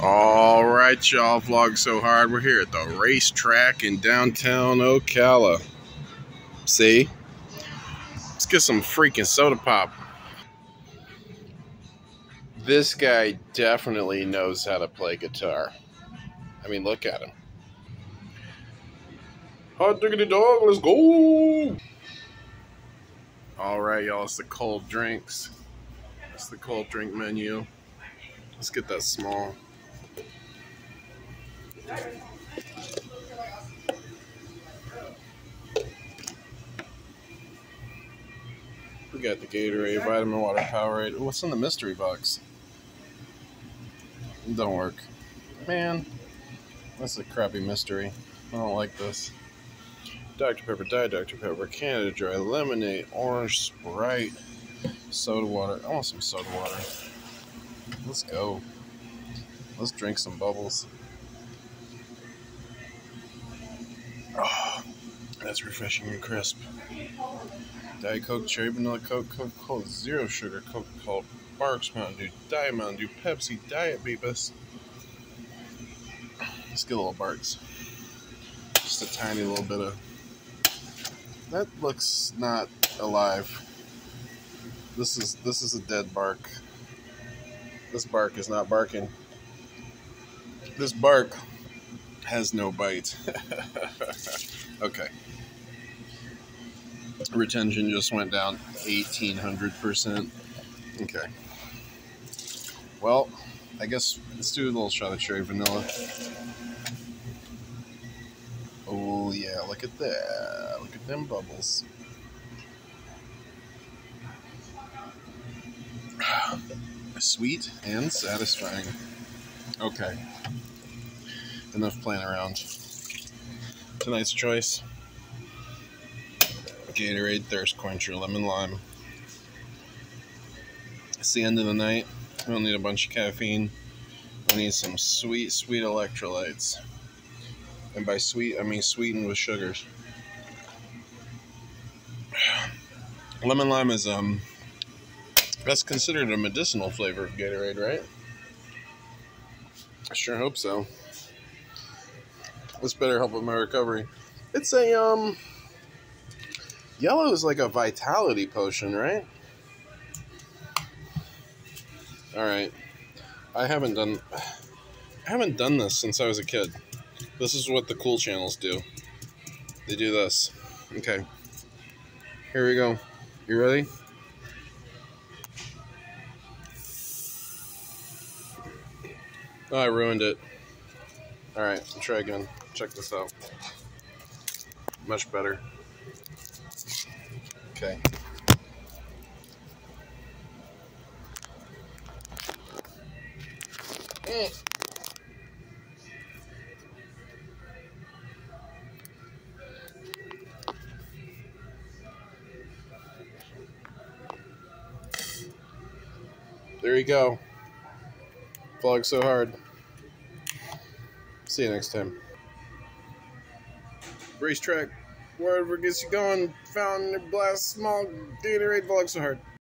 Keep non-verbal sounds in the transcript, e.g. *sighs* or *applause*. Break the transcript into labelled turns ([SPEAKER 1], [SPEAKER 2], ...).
[SPEAKER 1] All right, y'all. Vlog so hard. We're here at the RaceTrac in downtown Ocala. See? Let's get some freaking soda pop. This guy definitely knows how to play guitar. I mean, look at him. Hot diggity dog, let's go! All right, y'all. It's the cold drinks. It's the cold drink menu. Let's get that small. We got the Gatorade, vitamin water, Powerade. What's in the mystery box? don't work. Man, that's a crappy mystery. I don't like this. Dr. Pepper, Diet Dr. Pepper, Canada Dry, Lemonade, Orange Sprite, soda water. I want some soda water. Let's go. Let's drink some bubbles. That's refreshing and crisp. Diet Coke, Cherry Vanilla Coke, Coca Cola, Zero Sugar, Coca Cola, Barq's Mountain Dew, Diet Mountain Dew, Pepsi, Diet Beepus. Let's get a little Barq's. Just a tiny little bit of. That looks not alive. This is this is a dead bark. This bark is not barking. This bark has no bite. *laughs* okay. Retention just went down 1800%. Okay. Well, I guess let's do a little shot of cherry vanilla. Oh, yeah, look at that. Look at them bubbles. *sighs* Sweet and satisfying. Okay. Enough playing around. Tonight's choice Gatorade Thirst Quencher Lemon Lime. It's the end of the night. We don't need a bunch of caffeine. We need some sweet, sweet electrolytes. And by sweet, I mean sweetened with sugars. *sighs* Lemon lime is um that's considered a medicinal flavor of Gatorade, right? I sure hope so. This better help with my recovery. It's a um yellow is like a vitality potion, right? All right. I haven't done I haven't done this since I was a kid. This is what the cool channels do. They do this. Okay. Here we go. You ready? Oh, I ruined it. Alright, try again. Check this out. Much better. Mm. There you go. Vlog so hard. See you next time. RaceTrac, wherever gets you going, found your blast small Gatorade vlog so hard.